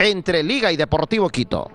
entre Liga y Deportivo Quito.